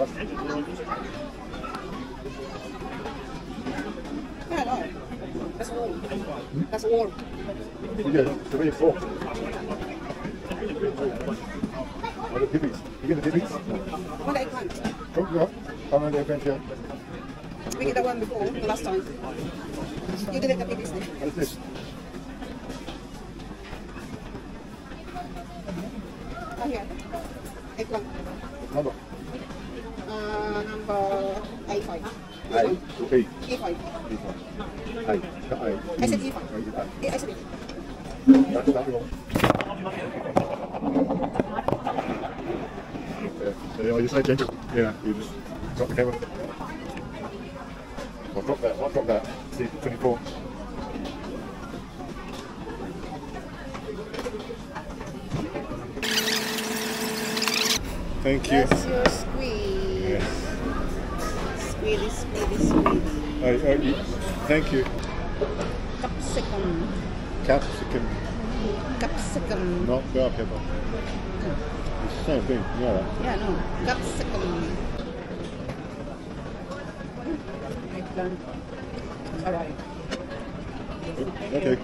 Yeah, no. That's all. That's all. Yeah, three four. Oh, the pippies. You get the pippies? One eggplant. Oh, yeah. How many eggplants here? We did that one before, the last time. You did it the previous day. What is this? Oh, here. Eggplant. Number. Number A5. A. B. E5. A. A. I said E5. A. Yeah, I said it. That's that one. Yeah. So, yeah, you say gentle. Yeah, you just drop the camera. I'll drop that. I'll drop that. See, 24. Thank you. That's your squeeze. Yeah. Oh, you, thank you. Capsicum. Capsicum, Capsicum. not bell pepper. Hmm. It's the same thing. You know that. Yeah, no. Capsicum. Eggplant. Alright. Okay.